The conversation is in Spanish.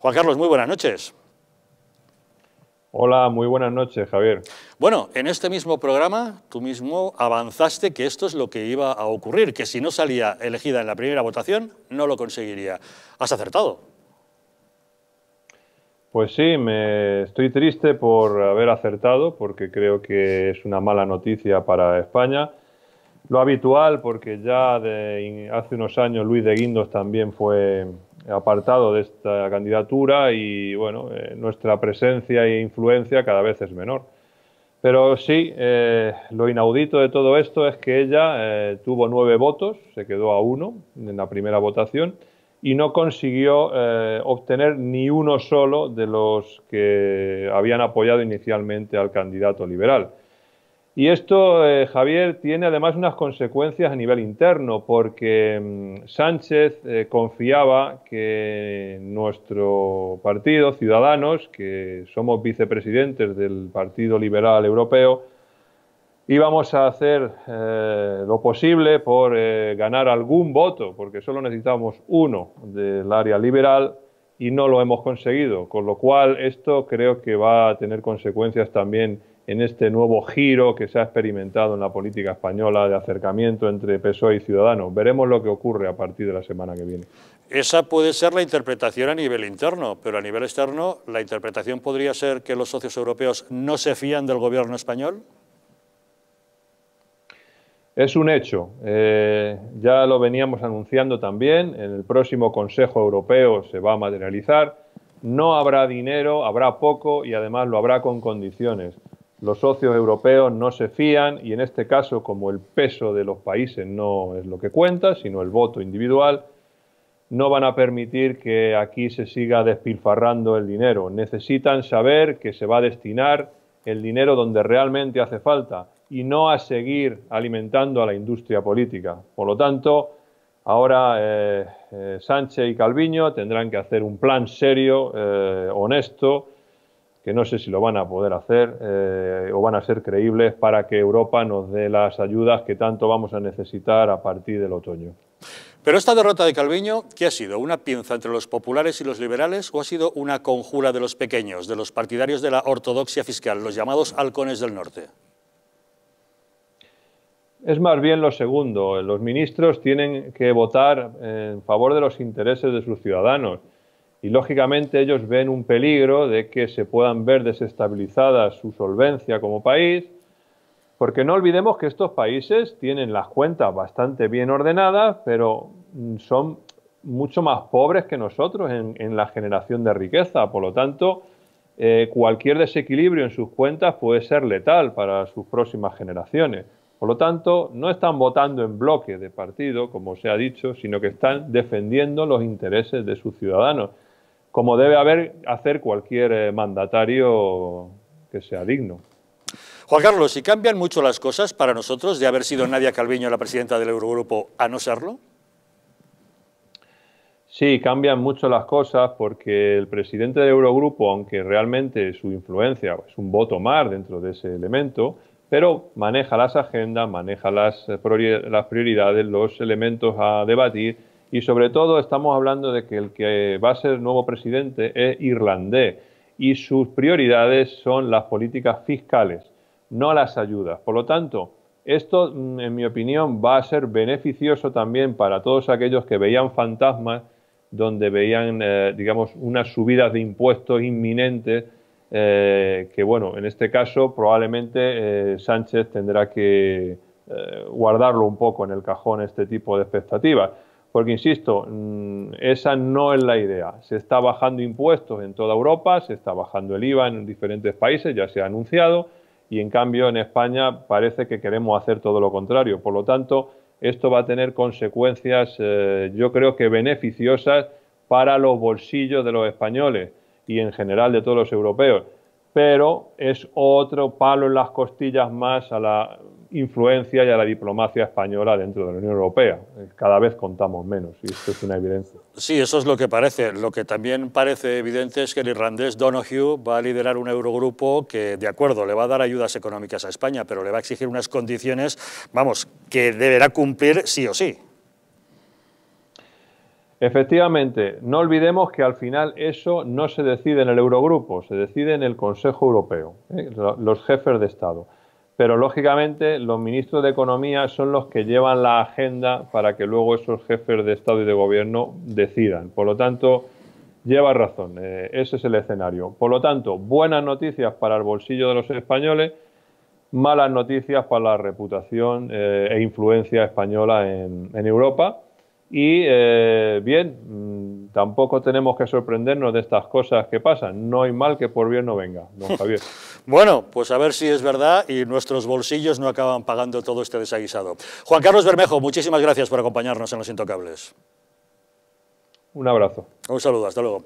Juan Carlos, muy buenas noches. Hola, muy buenas noches, Javier. Bueno, en este mismo programa tú mismo avanzaste que esto es lo que iba a ocurrir, que si no salía elegida en la primera votación, no lo conseguiría. ¿Has acertado? Pues sí, me estoy triste por haber acertado, porque creo que es una mala noticia para España. Lo habitual, porque ya de hace unos años Luis de Guindos también fue apartado de esta candidatura y bueno, eh, nuestra presencia e influencia cada vez es menor. Pero sí, eh, lo inaudito de todo esto es que ella eh, tuvo nueve votos, se quedó a uno en la primera votación y no consiguió obtener ni uno solo de los que habían apoyado inicialmente al candidato liberal. Y esto, eh, Javier, tiene además unas consecuencias a nivel interno, porque mm, Sánchez eh, confiaba que nuestro partido, Ciudadanos, que somos vicepresidentes del Partido Liberal Europeo, íbamos a hacer eh, lo posible por ganar algún voto, porque solo necesitábamos uno del área liberal y no lo hemos conseguido, con lo cual esto creo que va a tener consecuencias también en este nuevo giro que se ha experimentado en la política española de acercamiento entre PSOE y Ciudadanos. Veremos lo que ocurre a partir de la semana que viene. Esa puede ser la interpretación a nivel interno, pero a nivel externo, ¿la interpretación podría ser que los socios europeos no se fían del gobierno español? Es un hecho. Eh, ya lo veníamos anunciando también. En el próximo Consejo Europeo se va a materializar. No habrá dinero, habrá poco y además lo habrá con condiciones los socios europeos no se fían y en este caso, como el peso de los países no es lo que cuenta, sino el voto individual, no van a permitir que aquí se siga despilfarrando el dinero. Necesitan saber que se va a destinar el dinero donde realmente hace falta y no a seguir alimentando a la industria política. Por lo tanto, ahora eh, eh, Sánchez y Calviño tendrán que hacer un plan serio, eh, honesto, que no sé si lo van a poder hacer eh, o van a ser creíbles para que Europa nos dé las ayudas que tanto vamos a necesitar a partir del otoño. Pero esta derrota de Calviño, ¿qué ha sido? ¿Una pinza entre los populares y los liberales o ha sido una conjura de los pequeños, de los partidarios de la ortodoxia fiscal, los llamados halcones del norte? Es más bien lo segundo. Los ministros tienen que votar en favor de los intereses de sus ciudadanos y lógicamente ellos ven un peligro de que se puedan ver desestabilizada su solvencia como país, porque no olvidemos que estos países tienen las cuentas bastante bien ordenadas, pero son mucho más pobres que nosotros en, la generación de riqueza. Por lo tanto, eh, cualquier desequilibrio en sus cuentas puede ser letal para sus próximas generaciones. Por lo tanto, no están votando en bloque de partido, como se ha dicho, sino que están defendiendo los intereses de sus ciudadanos como debe haber hacer cualquier eh, mandatario que sea digno. Juan Carlos, ¿y cambian mucho las cosas para nosotros de haber sido Nadia Calviño la presidenta del Eurogrupo a no serlo? Sí, cambian mucho las cosas porque el presidente del Eurogrupo, aunque realmente su influencia es un voto más dentro de ese elemento, pero maneja las agendas, maneja las, eh, las prioridades, los elementos a debatir y sobre todo estamos hablando de que el que va a ser nuevo presidente es irlandés y sus prioridades son las políticas fiscales, no las ayudas. Por lo tanto, esto, mm, en mi opinión, va a ser beneficioso también para todos aquellos que veían fantasmas, donde veían, eh, digamos, unas subidas de impuestos inminentes, eh, que, bueno, en este caso probablemente eh, Sánchez tendrá que guardarlo un poco en el cajón este tipo de expectativas. Porque, insisto, mm, esa no es la idea. Se está bajando impuestos en toda Europa, se está bajando el IVA en diferentes países, ya se ha anunciado, y en cambio en España parece que queremos hacer todo lo contrario. Por lo tanto, esto va a tener consecuencias, eh, yo creo que beneficiosas para los bolsillos de los españoles y en general de todos los europeos. Pero es otro palo en las costillas más a la influencia y a la diplomacia española dentro de la Unión Europea. Cada vez contamos menos y esto es una evidencia. Sí, eso es lo que parece. Lo que también parece evidente es que el irlandés Donoghue va a liderar un Eurogrupo que, de acuerdo, le va a dar ayudas económicas a España, pero le va a exigir unas condiciones, vamos, que deberá cumplir sí o sí. Efectivamente, no olvidemos que al final eso no se decide en el Eurogrupo, se decide en el Consejo Europeo, ¿eh? los jefes de Estado. Pero lógicamente los ministros de Economía son los que llevan la agenda para que luego esos jefes de Estado y de Gobierno decidan. Por lo tanto, lleva razón, eh, ese es el escenario. Por lo tanto, buenas noticias para el bolsillo de los españoles, malas noticias para la reputación eh, e influencia española en Europa y eh, bien, tampoco tenemos que sorprendernos de estas cosas que pasan. No hay mal que por bien no venga, don Javier. bueno, pues a ver si es verdad y nuestros bolsillos no acaban pagando todo este desaguisado. Juan Carlos Bermejo, muchísimas gracias por acompañarnos en Los Intocables. Un abrazo. Un saludo, hasta luego.